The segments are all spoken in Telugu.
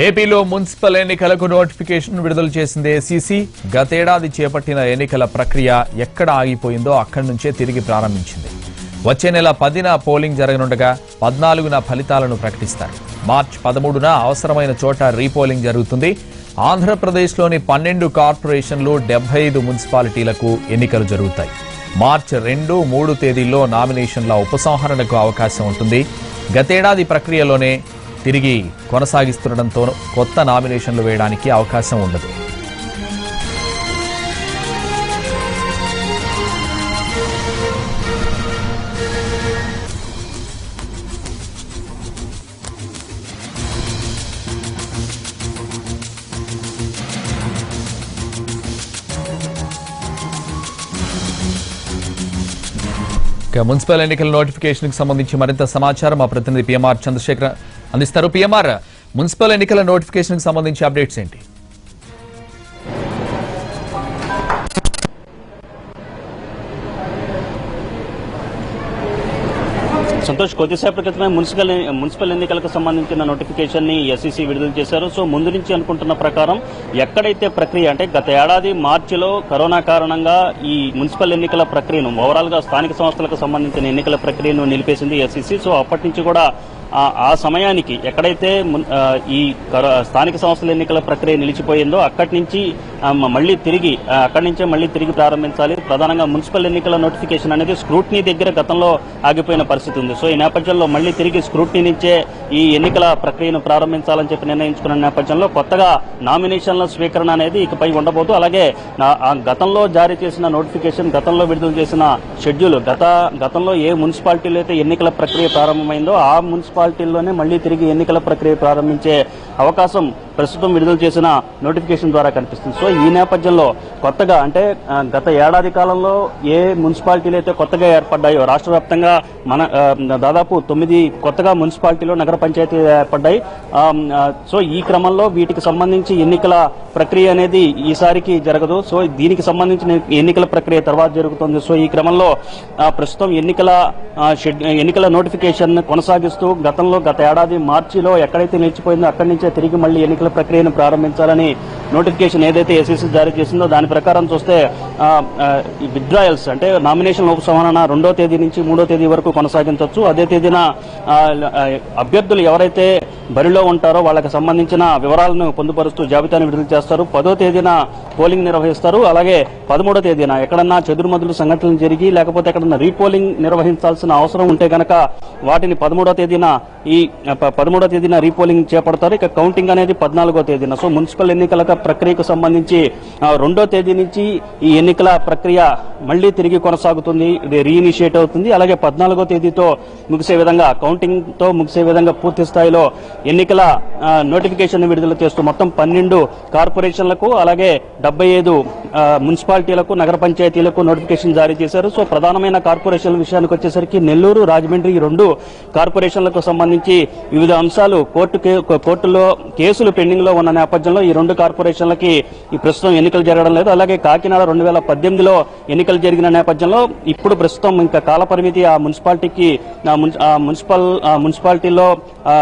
ఏపీలో మున్సిపల్ ఎన్నికలకు నోటిఫికేషన్ విడుదల చేసింది ఏసీసీ. గతేడాది చేపట్టిన ఎన్నికల ప్రక్రియ ఎక్కడ ఆగిపోయిందో అక్కడి నుంచే తిరిగి ప్రారంభించింది. వచ్చే నెల పదిన పోలింగ్ జరగనుండగా పద్నాలుగున ఫలితాలను ప్రకటిస్తారు. మార్చ్ పదమూడున అవసరమైన చోట రీపోలింగ్ జరుగుతుంది. ఆంధ్రప్రదేశ్లోని పన్నెండు కార్పొరేషన్లు డెబ్బై ఐదు మున్సిపాలిటీలకు ఎన్నికలు జరుగుతాయి. మార్చ్ రెండు మూడు తేదీల్లో నామినేషన్ల ఉపసంహరణకు అవకాశం ఉంటుంది. గతేడాది ప్రక్రియలోనే తిరిగి కొనసాగిస్తుండటంతో కొత్త నామినేషన్లు వేయడానికి అవకాశం ఉండదు. మున్సిపల్ ఎన్నికల నోటిఫికేషన్కు సంబంధించి మరింత సమాచారం మా ప్రతినిధి పిఎంఆర్ చంద్రశేఖర్ అందిస్తారు. పిఎంఆర్ మున్సిపల్ ఎన్నికల నోటిఫికేషన్కు సంబంధించి అప్డేట్స్ ఏంటి? సంతోష్ కొద్దిసేపటి క్రితమే మున్సిపల్ మున్సిపల్ ఎన్నికలకు సంబంధించిన నోటిఫికేషన్ని ఎస్ఈసీ విడుదల చేశారు. సో ముందు నుంచి అనుకుంటున్న ప్రకారం ఎక్కడైతే ప్రక్రియ అంటే గత ఏడాది మార్చిలో కరోనా కారణంగా ఈ మున్సిపల్ ఎన్నికల ప్రక్రియను ఓవరాల్గా స్థానిక సంస్థలకు సంబంధించిన ఎన్నికల ప్రక్రియను నిలిపేసింది ఎస్ఈసీ. సో అప్పటి నుంచి కూడా ఆ- సమయానికి ఎక్కడైతే ఈ స్థానిక సంస్థల ఎన్నికల ప్రక్రియ నిలిచిపోయిందో అక్కడి నుంచి మళ్ళీ తిరిగి అక్కడి నుంచే మళ్ళీ తిరిగి ప్రారంభించాలి. ప్రధానంగా మున్సిపల్ ఎన్నికల నోటిఫికేషన్ అనేది స్క్రూట్నీ దగ్గర గతంలో ఆగిపోయిన పరిస్థితి ఉంది. సో ఈ నేపథ్యంలో మళ్ళీ తిరిగి స్క్రూట్నీ నుంచే ఈ ఎన్నికల ప్రక్రియను ప్రారంభించాలని చెప్పి నిర్ణయించుకున్న నేపథ్యంలో కొత్తగా నామినేషన్ల స్వీకరణ అనేది ఇకపై ఉండబోదు. అలాగే నా- గతంలో జారీ చేసిన నోటిఫికేషన్ గతంలో విడుదల చేసిన షెడ్యూల్ గత గతంలో ఏ మున్సిపాలిటీలో అయితే ఎన్నికల ప్రక్రియ ప్రారంభమైందో ఆ మున్సిపాలిటీల్లోనే మళ్ళీ తిరిగి ఎన్నికల ప్రక్రియ ప్రారంభించే అవకాశం ప్రస్తుతం విడుదల చేసిన నోటిఫికేషన్ ద్వారా కనిపిస్తుంది. సో ఈ నేపథ్యంలో కొత్తగా అంటే గత ఏడాది కాలంలో ఏ మున్సిపాలిటీలు అయితే కొత్తగా ఏర్పడ్డాయో రాష్ట్ర వ్యాప్తంగా మన దాదాపు తొమ్మిది కొత్తగా మున్సిపాలిటీలు నగర పంచాయతీ ఏర్పడ్డాయి సో ఈ క్రమంలో వీటికి సంబంధించి ఎన్నికల ప్రక్రియ అనేది ఈసారికి జరగదు. సో దీనికి సంబంధించిన ఎన్నికల ప్రక్రియ తర్వాత జరుగుతుంది. సో ఈ క్రమంలో ప్రస్తుతం ఎన్నికల షెడ్- ఎన్నికల నోటిఫికేషన్ కొనసాగిస్తూ గతంలో గత ఏడాది మార్చిలో ఎక్కడైతే నిలిచిపోయిందో అక్కడి నుంచే తిరిగి మళ్ళీ ఎన్నికల ప్రక్రియను ప్రారంభించాలని నోటిఫికేషన్ ఏదైతే ఎస్ఎస్సీ జారీ చేసిందో దాని ప్రకారం చూస్తే విత్డ్రాయల్స్ అంటే నామినేషన్ ఉపసంహరణ రెండో తేదీ నుంచి మూడో తేదీ వరకు కొనసాగించవచ్చు. అదే తేదీన అభ్యర్థులు ఎవరైతే బరిలో ఉంటారో వాళ్ళకి సంబంధించిన వివరాలను పొందుపరుస్తూ జాబితాను విడుదల చేస్తారు. పదో తేదీన పోలింగ్ నిర్వహిస్తారు. అలాగే పదమూడో తేదీన ఎక్కడన్నా చెదురుమదులు సంఘటనలు జరిగి లేకపోతే ఎక్కడన్నా రీపోలింగ్ నిర్వహించాల్సిన అవసరం ఉంటే గనక వాటిని పదమూడో తేదీన ఈ పదమూడో తేదీన రీపోలింగ్ చేపడతారు. ఇక కౌంటింగ్ అనేది పద్నాలుగో తేదీన. సో మున్సిపల్ ఎన్నికల ప్రక్రియకు సంబంధించి రెండో తేదీ నుంచి ఈ ఎన్నికల ప్రక్రియ మళ్ళీ తిరిగి కొనసాగుతుంది. ఇది రీఇనిషియేట్ అవుతుంది. అలాగే పద్నాలుగో తేదీతో ముగిసే విధంగా కౌంటింగ్తో ముగిసే విధంగా పూర్తి స్థాయిలో ఎన్నికల నోటిఫికేషన్ విడుదల చేస్తూ మొత్తం పన్నెండు కార్పొరేషన్లకు అలాగే డెబ్బై ఐదు మున్సిపాలిటీలకు నగర పంచాయతీలకు నోటిఫికేషన్ జారీ చేశారు. సో ప్రధానమైన కార్పొరేషన్ల విషయానికి వచ్చేసరికి నెల్లూరు రాజమండ్రి ఈ రెండు కార్పొరేషన్లకు సంబంధించి వివిధ అంశాలు కోర్టు కోర్టులో కేసులు పెండింగ్లో ఉన్న నేపథ్యంలో ఈ రెండు కార్పొరేషన్లకి ఈ ప్రస్తుతం ఎన్నికలు జరగడం లేదు. అలాగే కాకినాడ రెండు వేల పద్దెనిమిదిలో ఎన్నికలు జరిగిన నేపథ్యంలో ఇప్పుడు ప్రస్తుతం ఇంకా కాలపరిమితి ఆ మున్సిపాలిటీకి మున్సిపల్ మున్సిపాలిటీలో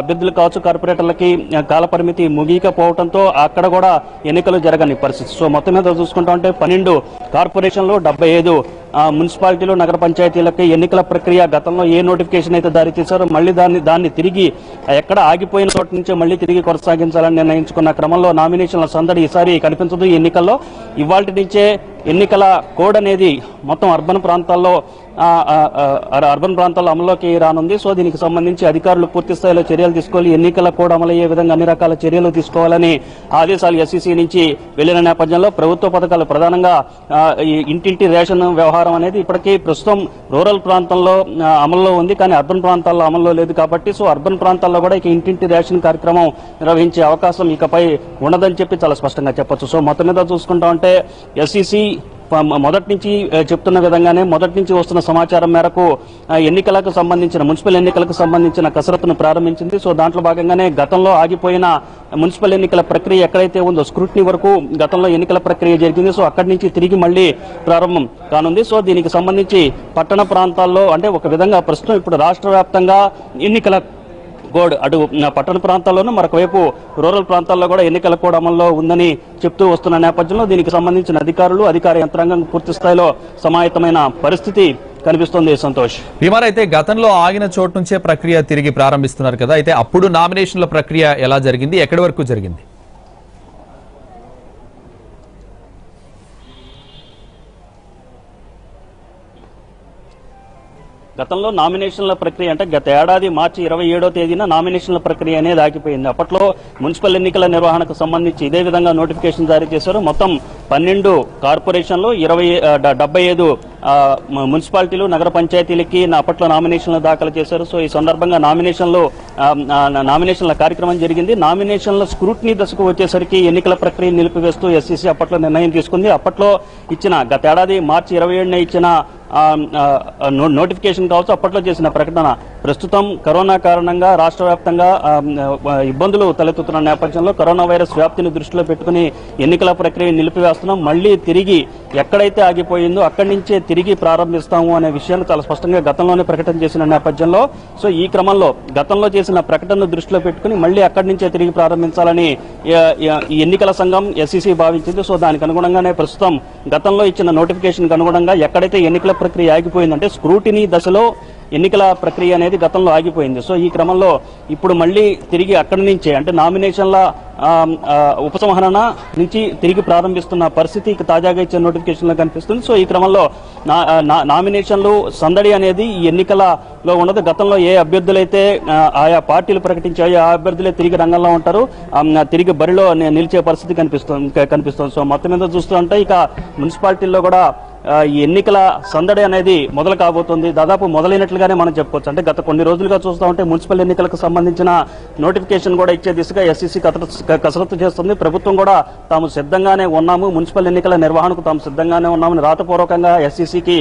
అభ్యర్థులు కావచ్చు కార్పొరేటర్లకి కాలపరిమితి ముగియకపోవడంతో అక్కడ కూడా ఎన్నికలు జరగని పరిస్థితి. సో మొత్తం మీద చూసుకుంటా ఉంటే పన్నెండు కార్పొరేషన్లు డెబ్బై ఐదు మున్సిపాలిటీలు నగర పంచాయతీలకి ఎన్నికల ప్రక్రియ గతంలో ఏ నోటిఫికేషన్ అయితే దారి తీశారో మళ్ళీ దాన్ని దాన్ని తిరిగి ఎక్కడ ఆగిపోయిన చోట నుంచే మళ్ళీ తిరిగి కొనసాగించాలని నిర్ణయించుకున్న క్రమంలో నామినేషన్ల సందడి ఈసారి కనిపించదు ఎన్నికల్లో. ఇవాళ నుంచే ఎన్నికల కోడ్ అనేది మొత్తం అర్బన్ ప్రాంతాల్లో అర్బన్ ప్రాంతాల్లో అమల్లోకి రానుంది. సో దీనికి సంబంధించి అధికారులు పూర్తి స్థాయిలో చర్యలు తీసుకోవాలి. ఎన్నికల కూడా అమలయ్యే విధంగా అన్ని రకాల చర్యలు తీసుకోవాలని ఆదేశాలు ఎస్సీసీ నుంచి వెళ్ళిన నేపథ్యంలో ప్రభుత్వ పథకాలు ప్రధానంగా ఇంటింటి రేషన్ వ్యవహారం అనేది ఇప్పటికీ ప్రస్తుతం రూరల్ ప్రాంతంలో అమల్లో ఉంది. కానీ అర్బన్ ప్రాంతాల్లో అమల్లో లేదు కాబట్టి సో అర్బన్ ప్రాంతాల్లో కూడా ఇక ఇంటింటి రేషన్ కార్యక్రమం నిర్వహించే అవకాశం ఇకపై ఉండదని చెప్పి చాలా స్పష్టంగా చెప్పొచ్చు. సో మొత్తం మీద చూసుకుంటా ఉంటే ఎస్సీసీ మొదటి నుంచి చెప్తున్న విధంగానే మొదటి నుంచి వస్తున్న సమాచారం మేరకు ఎన్నికలకు సంబంధించిన మున్సిపల్ ఎన్నికలకు సంబంధించిన కసరత్తును ప్రారంభించింది. సో దాంట్లో భాగంగానే గతంలో ఆగిపోయిన మున్సిపల్ ఎన్నికల ప్రక్రియ ఎక్కడైతే ఉందో స్క్రూటినీ వరకు గతంలో ఎన్నికల ప్రక్రియ జరిగింది. సో అక్కడి నుంచి తిరిగి మళ్ళీ ప్రారంభం కానుంది. సో దీనికి సంబంధించి పట్టణ ప్రాంతాల్లో అంటే ఒక విధంగా ప్రస్తుతం ఇప్పుడు రాష్ట్ర వ్యాప్తంగా ఎన్నికల గోడ్ అటు పట్టణ ప్రాంతాల్లోనూ మరొక వైపు రూరల్ ప్రాంతాల్లో కూడా ఎన్నికల కోడ్ అమల్లో ఉందని చెప్తూ వస్తున్న నేపథ్యంలో దీనికి సంబంధించిన అధికారులు అధికార యంత్రాంగం పూర్తి స్థాయిలో సమాయత్తమైన పరిస్థితి కనిపిస్తోంది. సంతోష్. భీమర్ అయితే గతంలో ఆగిన చోటు నుంచే ప్రక్రియ తిరిగి ప్రారంభిస్తున్నారు కదా. అయితే అప్పుడు నామినేషన్ల ప్రక్రియ ఎలా జరిగింది? ఎక్కడి వరకు జరిగింది? గతంలో నామినేషన్ల ప్రక్రియ అంటే గత ఏడాది మార్చి ఇరవై ఏడో తేదీన నామినేషన్ల ప్రక్రియ అనేది ఆగిపోయింది. అప్పట్లో మున్సిపల్ ఎన్నికల నిర్వహణకు సంబంధించి ఇదే విధంగా నోటిఫికేషన్ జారీ చేశారు. మొత్తం పన్నెండు కార్పొరేషన్లు ఇరవై డెబ్బై ఐదు మున్సిపాలిటీలు నగర పంచాయతీలకి నా అప్పట్లో నామినేషన్లు దాఖలు చేశారు. సో ఈ సందర్భంగా నామినేషన్లు నామినేషన్ల కార్యక్రమం జరిగింది. నామినేషన్ల స్క్రూటినీ దశకు వచ్చేసరికి ఎన్నికల ప్రక్రియ నిలిపివేస్తూ ఎస్సీసీ అప్పట్లో నిర్ణయం తీసుకుంది. అప్పట్లో ఇచ్చిన గతేడాది మార్చి ఇరవై ఏడున ఇచ్చిన నో- నోటిఫికేషన్ కావచ్చు అప్పట్లో చేసిన ప్రకటన ప్రస్తుతం కరోనా కారణంగా రాష్ట్ర వ్యాప్తంగా ఇబ్బందులు తలెత్తుతున్న నేపథ్యంలో కరోనా వైరస్ వ్యాప్తిని దృష్టిలో పెట్టుకుని ఎన్నికల ప్రక్రియ నిలిపివేస్తున్నాం. మళ్ళీ తిరిగి ఎక్కడైతే ఆగిపోయిందో అక్కడి నుంచే తిరిగి ప్రారంభిస్తాము అనే విషయాన్ని చాలా స్పష్టంగా గతంలోనే ప్రకటన చేసిన నేపథ్యంలో. సో ఈ క్రమంలో గతంలో చేసిన ప్రకటనను దృష్టిలో పెట్టుకుని మళ్ళీ అక్కడి నుంచే తిరిగి ప్రారంభించాలని ఈ ఎన్నికల సంఘం ఎస్సీసీ భావించింది. సో దానికి అనుగుణంగానే ప్రస్తుతం గతంలో ఇచ్చిన నోటిఫికేషన్ అనుగుణంగా ఎక్కడైతే ఎన్నికల ప్రక్రియ ఆగిపోయిందంటే స్క్రూటినీ దశలో ఎన్నికల ప్రక్రియ అనేది గతంలో ఆగిపోయింది. సో ఈ క్రమంలో ఇప్పుడు మళ్ళీ తిరిగి అక్కడి నుంచే అంటే నామినేషన్ల ఉపసంహరణ నుంచి తిరిగి ప్రారంభిస్తున్న పరిస్థితి తాజాగా ఇచ్చిన నోటిఫికేషన్లో కనిపిస్తుంది. సో ఈ క్రమంలో నా- నా- నామినేషన్లు సందడి అనేది ఈ ఎన్నికలలో ఉండదు. గతంలో ఏ అభ్యర్థులైతే ఆయా పార్టీలు ప్రకటించాయో ఆ అభ్యర్థులే తిరిగి రంగంలో ఉంటారు. తిరిగి బరిలో నిలిచే పరిస్థితి కనిపిస్తుంది కనిపిస్తుంది. సో మొత్తం మీద చూస్తుంటే ఇక మున్సిపాలిటీల్లో కూడా ఈ ఎన్నికల సందడి అనేది మొదలు కాబోతుంది. దాదాపు మొదలైనట్లుగానే మనం చెప్పుకోవచ్చు. అంటే గత కొన్ని రోజులుగా చూస్తూ ఉంటే మున్సిపల్ ఎన్నికలకు సంబంధించిన నోటిఫికేషన్ కూడా ఇచ్చే దిశగా ఎస్సీసీ కసరత్తు చేస్తుంది. ప్రభుత్వం కూడా తాము సిద్ధంగానే ఉన్నాము. మున్సిపల్ ఎన్నికల నిర్వహణకు తాము సిద్ధంగానే ఉన్నామని రాతపూర్వకంగా ఎస్సీసీకి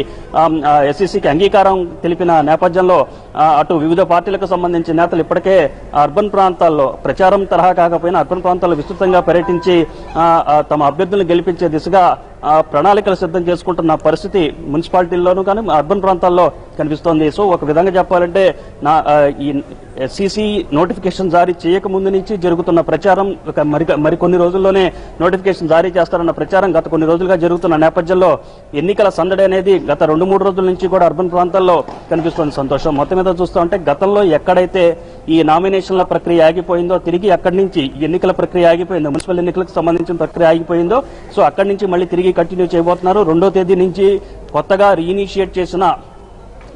ఎస్సీసీకి అంగీకారం తెలిపిన నేపథ్యంలో అటు వివిధ పార్టీలకు సంబంధించిన నేతలు ఇప్పటికే అర్బన్ ప్రాంతాల్లో ప్రచారం తరహా కాకపోయినా అర్బన్ ప్రాంతాల్లో విస్తృతంగా పర్యటించి తమ అభ్యర్థులను గెలిపించే దిశగా ప్రణాళికలు సిద్ధం చేసుకుంటున్న పరిస్థితి మున్సిపాలిటీల్లోనూ కానీ అర్బన్ ప్రాంతాల్లో కనిపిస్తోంది. సో ఒక విధంగా చెప్పాలంటే నా ఈ ఎస్సీసీ నోటిఫికేషన్ జారీ చేయకముందు నుంచి జరుగుతున్న ప్రచారం ఒక మరి మరికొన్ని రోజుల్లోనే నోటిఫికేషన్ జారీ చేస్తారన్న ప్రచారం గత కొన్ని రోజులుగా జరుగుతున్న నేపథ్యంలో ఎన్నికల సందడి అనేది గత రెండు మూడు రోజుల నుంచి కూడా అర్బన్ ప్రాంతాల్లో కనిపిస్తుంది. సంతోషం. మొత్తం మీద చూస్తూ ఉంటే గతంలో ఎక్కడైతే ఈ నామినేషన్ల ప్రక్రియ ఆగిపోయిందో తిరిగి అక్కడి నుంచి ఎన్నికల ప్రక్రియ ఆగిపోయిందో మున్సిపల్ ఎన్నికలకు సంబంధించిన ప్రక్రియ ఆగిపోయిందో సో అక్కడి నుంచి మళ్ళీ తిరిగి కంటిన్యూ చేయబోతున్నారు. రెండో తేదీ నుంచి కొత్తగా రీఇనిషియేట్ చేసిన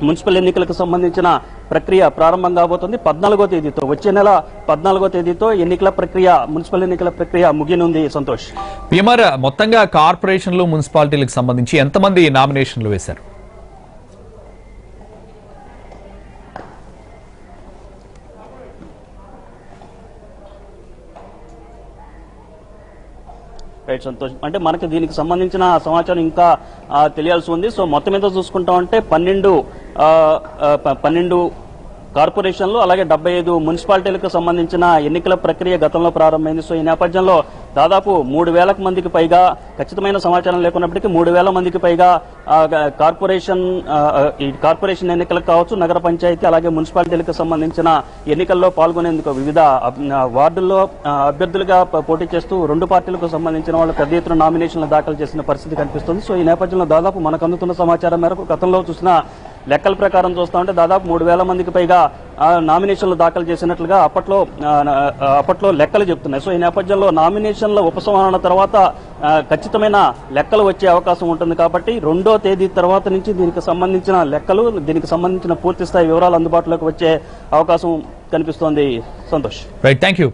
మున్సిపల్ ఎన్నికలకు సంబంధించిన ప్రక్రియ ప్రారంభం కాబోతుంది. పద్నాలుగో తేదీతో వచ్చే నెల పద్నాలుగో తేదీతో ఎన్నికల ప్రక్రియ మున్సిపల్ ఎన్నికల ప్రక్రియ ముగినుంది సంతోష్. భీమర్ మొత్తంగా కార్పొరేషన్లు మున్సిపాలిటీలకు సంబంధించి ఎంతమంది నామినేషన్లు వేశారు? రైట్ సంతోష్. అంటే మనకి దీనికి సంబంధించిన సమాచారం ఇంకా తెలియాల్సి ఉంది. సో మొత్తం మీద చూసుకుంటాం అంటే పన్నెండు పన్నెండు కార్పొరేషన్లు అలాగే డెబ్బై ఐదు మున్సిపాలిటీలకు సంబంధించిన ఎన్నికల ప్రక్రియ గతంలో ప్రారంభమైంది. సో ఈ నేపథ్యంలో దాదాపు మూడు వేలకు మందికి పైగా ఖచ్చితమైన సమాచారం లేకున్నప్పటికీ మూడు వేల మందికి పైగా కార్పొరేషన్ ఈ కార్పొరేషన్ ఎన్నికలకు కావచ్చు నగర పంచాయతీ అలాగే మున్సిపాలిటీలకు సంబంధించిన ఎన్నికల్లో పాల్గొనేందుకు వివిధ వార్డుల్లో అభ్యర్థులుగా పోటీ చేస్తూ రెండు పార్టీలకు సంబంధించిన వాళ్ళు పెద్ద ఎత్తున నామినేషన్లు దాఖలు చేసిన పరిస్థితి కనిపిస్తుంది. సో ఈ నేపథ్యంలో దాదాపు మనకు అందుతున్న సమాచారం మేరకు గతంలో చూసిన లెక్కల ప్రకారం చూస్తా ఉంటే దాదాపు మూడు వేల మందికి పైగా నామినేషన్లు దాఖలు చేసినట్లుగా అప్పట్లో అప్పట్లో లెక్కలు చెప్తున్నాయి. సో ఈ నేపథ్యంలో నామినేషన్ల ఉపసంహరణ తర్వాత ఖచ్చితమైన లెక్కలు వచ్చే అవకాశం ఉంటుంది కాబట్టి రెండో తేదీ తర్వాత నుంచి దీనికి సంబంధించిన లెక్కలు దీనికి సంబంధించిన పూర్తి స్థాయి వివరాలు అందుబాటులోకి వచ్చే అవకాశం కనిపిస్తోంది. సంతోష్. Right thank you